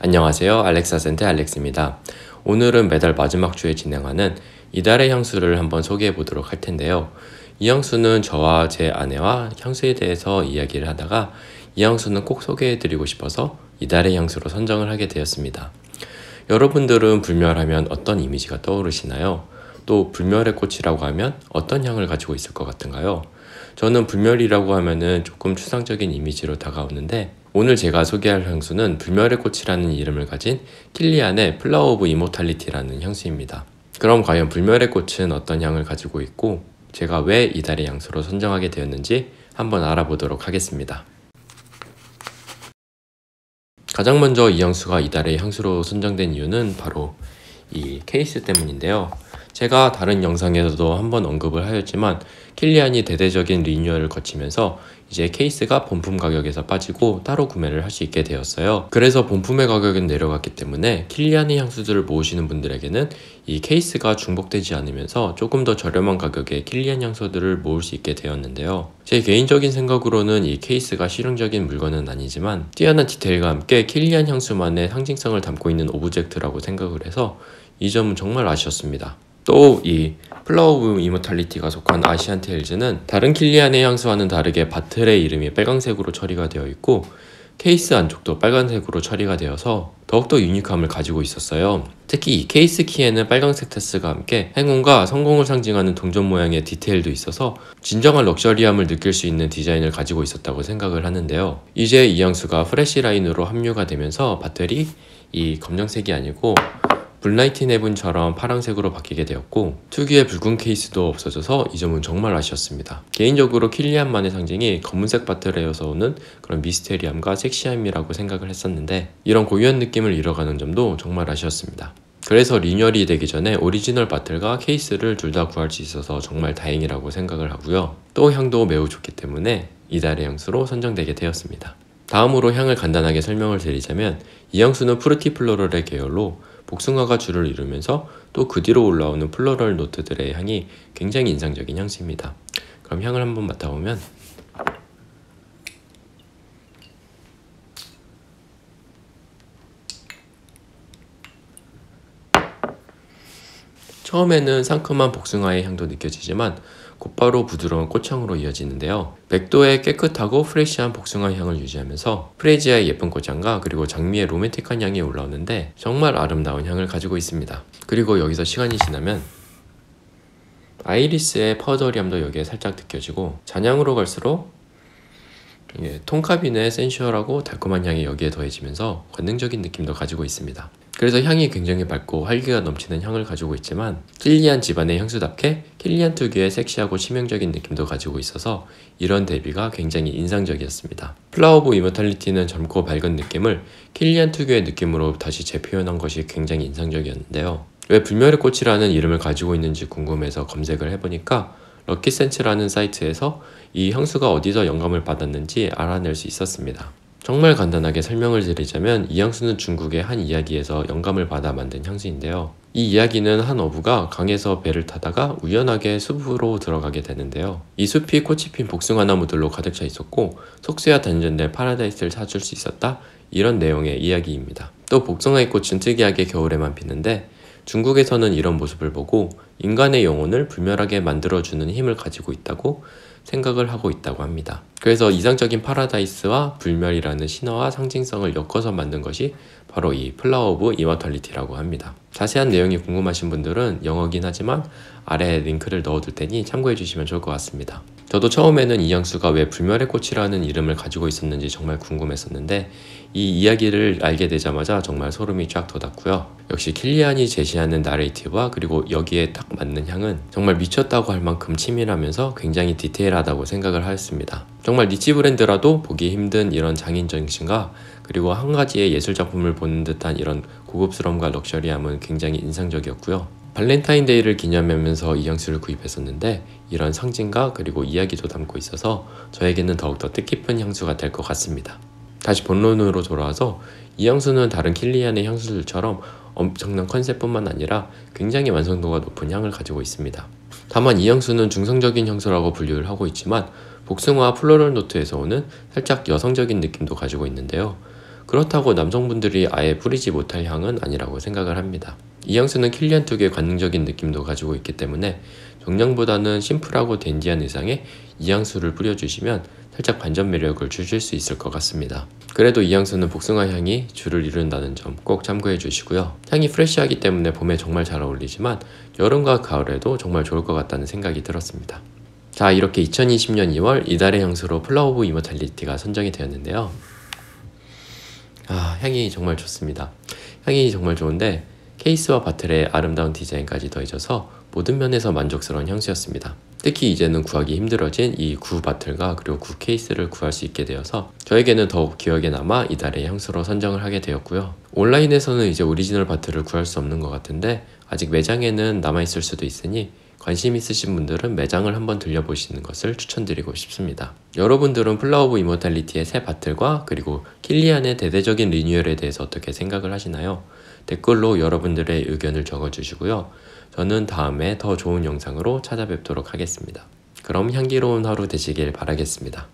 안녕하세요. 알렉사 센터 알렉스입니다. 오늘은 매달 마지막 주에 진행하는 이달의 향수를 한번 소개해 보도록 할 텐데요. 이 향수는 저와 제 아내와 향수에 대해서 이야기를 하다가 이 향수는 꼭 소개해 드리고 싶어서 이달의 향수로 선정을 하게 되었습니다. 여러분들은 불멸하면 어떤 이미지가 떠오르시나요? 또 불멸의 꽃이라고 하면 어떤 향을 가지고 있을 것 같은가요? 저는 불멸이라고 하면은 조금 추상적인 이미지로 다가오는데 오늘 제가 소개할 향수는 불멸의 꽃이라는 이름을 가진 킬리안의 Flower of Immortality라는 향수입니다. 그럼 과연 불멸의 꽃은 어떤 향을 가지고 있고 제가 왜 이달의 향수로 선정하게 되었는지 한번 알아보도록 하겠습니다. 가장 먼저 이 향수가 이달의 향수로 선정된 이유는 바로 이 케이스 때문인데요. 제가 다른 영상에서도 한번 언급을 하였지만 킬리안이 대대적인 리뉴얼을 거치면서 이제 케이스가 본품 가격에서 빠지고 따로 구매를 할 수 있게 되었어요. 그래서 본품의 가격은 내려갔기 때문에 킬리안의 향수들을 모으시는 분들에게는 이 케이스가 중복되지 않으면서 조금 더 저렴한 가격에 킬리안 향수들을 모을 수 있게 되었는데요. 제 개인적인 생각으로는 이 케이스가 실용적인 물건은 아니지만 뛰어난 디테일과 함께 킬리안 향수만의 상징성을 담고 있는 오브젝트라고 생각을 해서 이 점은 정말 아쉬웠습니다. 또 이 Flower of Immortality가 속한 Asian Tales는 다른 킬리안의 향수와는 다르게 bottle의 이름이 빨강색으로 처리가 되어 있고 케이스 안쪽도 빨간색으로 처리가 되어서 더욱더 unique함을 가지고 있었어요. 특히 이 케이스 키에는 빨강색 tassel이 함께 행운과 성공을 상징하는 동전 모양의 디테일도 있어서 진정한 럭셔리함을 느낄 수 있는 디자인을 가지고 있었다고 생각을 하는데요. 이제 이 향수가 fresh line으로 합류가 되면서 bottle이 이 검정색이 아니고 Moonlight in Heaven처럼 파란색으로 바뀌게 되었고 특유의 붉은 케이스도 없어져서 이 점은 정말 아쉬웠습니다. 개인적으로 킬리안만의 상징이 검은색 bottle에서 오는 그런 미스테리함과 섹시함이라고 생각을 했었는데 이런 고유한 느낌을 잃어가는 점도 정말 아쉬웠습니다. 그래서 리뉴얼이 되기 전에 오리지널 bottle과 케이스를 둘 다 구할 수 있어서 정말 다행이라고 생각을 하고요. 또 향도 매우 좋기 때문에 이달의 향수로 선정되게 되었습니다. 다음으로 향을 간단하게 설명을 드리자면 이 향수는 fruity floral의 계열로 복숭아가 주를 이루면서 또 그 뒤로 올라오는 floral note들의 향이 굉장히 인상적인 향수입니다. 그럼 향을 한번 맡아보면 처음에는 상큼한 복숭아의 향도 느껴지지만 곧바로 부드러운 꽃향으로 이어지는데요. 백도의 깨끗하고 fresh한 복숭아 향을 유지하면서 프레지아의 예쁜 꽃향과 그리고 장미의 로맨틱한 향이 올라오는데 정말 아름다운 향을 가지고 있습니다. 그리고 여기서 시간이 지나면 아이리스의 powdery함도 여기에 살짝 느껴지고 잔향으로 갈수록 예, tonka bean의 sensual하고 달콤한 향이 여기에 더해지면서 관능적인 느낌도 가지고 있습니다. 그래서 향이 굉장히 밝고 활기가 넘치는 향을 가지고 있지만 킬리안 집안의 향수답게 킬리안 특유의 섹시하고 치명적인 느낌도 가지고 있어서 이런 대비가 굉장히 인상적이었습니다. Flower of Immortality는 젊고 밝은 느낌을 킬리안 특유의 느낌으로 다시 재표현한 것이 굉장히 인상적이었는데요. 왜 불멸의 꽃이라는 이름을 가지고 있는지 궁금해서 검색을 해보니까 럭키센츠라는 사이트에서 이 향수가 어디서 영감을 받았는지 알아낼 수 있었습니다. 정말 간단하게 설명을 드리자면 이 향수는 중국의 한 이야기에서 영감을 받아 만든 향수인데요. 이 이야기는 한 어부가 강에서 배를 타다가 우연하게 숲으로 들어가게 되는데요. 이 숲이 꽃이 핀 복숭아 나무들로 가득 차 있었고 속세와 단전된 파라다이스를 찾을 수 있었다. 이런 내용의 이야기입니다. 또 복숭아의 꽃은 특이하게 겨울에만 피는데 중국에서는 이런 모습을 보고 인간의 영혼을 불멸하게 만들어주는 힘을 가지고 있다고 생각을 하고 있다고 합니다. 그래서 이상적인 파라다이스와 불멸이라는 신화와 상징성을 엮어서 만든 것이 바로 이 Flower of Immortality라고 합니다. 자세한 내용이 궁금하신 분들은 영어긴 하지만 아래에 링크를 넣어둘 테니 참고해 주시면 좋을 것 같습니다. 저도 처음에는 이 향수가 왜 불멸의 꽃이라는 이름을 가지고 있었는지 정말 궁금했었는데 이 이야기를 알게 되자마자 정말 소름이 쫙 돋았고요. 역시 킬리안이 제시하는 narrative와 그리고 여기에 딱 맞는 향은 정말 미쳤다고 할 만큼 치밀하면서 굉장히 디테일하다고 생각을 하였습니다. 정말 niche 브랜드라도 보기 힘든 이런 장인 정신과 그리고 한 가지의 예술 작품을 보는 듯한 이런 고급스러움과 럭셔리함은 굉장히 인상적이었고요. 발렌타인데이를 기념하면서 이 향수를 구입했었는데 이런 상징과 그리고 이야기도 담고 있어서 저에게는 더욱더 뜻깊은 향수가 될 것 같습니다. 다시 본론으로 돌아와서 이 향수는 다른 킬리안의 향수들처럼 엄청난 컨셉뿐만 아니라 굉장히 완성도가 높은 향을 가지고 있습니다. 다만 이 향수는 중성적인 향수라고 분류를 하고 있지만 복숭아와 floral note에서 오는 살짝 여성적인 느낌도 가지고 있는데요. 그렇다고 남성분들이 아예 뿌리지 못할 향은 아니라고 생각을 합니다. 이 향수는 킬리안 특유의 관능적인 느낌도 가지고 있기 때문에 정장보다는 심플하고 댄디한 의상에 이 향수를 뿌려주시면 살짝 반전 매력을 주실 수 있을 것 같습니다. 그래도 이 향수는 복숭아 향이 주를 이룬다는 점 꼭 참고해 주시고요. 향이 fresh하기 때문에 봄에 정말 잘 어울리지만 여름과 가을에도 정말 좋을 것 같다는 생각이 들었습니다. 자 이렇게 2020년 2월 이달의 향수로 Flower of Immortality가 선정이 되었는데요. 아 향이 정말 좋습니다. 향이 정말 좋은데 케이스와 bottle의 아름다운 디자인까지 더해져서 모든 면에서 만족스러운 향수였습니다. 특히 이제는 구하기 힘들어진 이 구 bottle과 그리고 구 케이스를 구할 수 있게 되어서 저에게는 더욱 기억에 남아 이달의 향수로 선정을 하게 되었고요. 온라인에서는 이제 오리지널 bottle을 구할 수 없는 것 같은데 아직 매장에는 남아있을 수도 있으니 관심 있으신 분들은 매장을 한번 들려보시는 것을 추천드리고 싶습니다. 여러분들은 Flower of Immortality의 새 bottle과 그리고 Kilian의 대대적인 리뉴얼에 대해서 어떻게 생각을 하시나요? 댓글로 여러분들의 의견을 적어주시고요. 저는 다음에 더 좋은 영상으로 찾아뵙도록 하겠습니다. 그럼 향기로운 하루 되시길 바라겠습니다.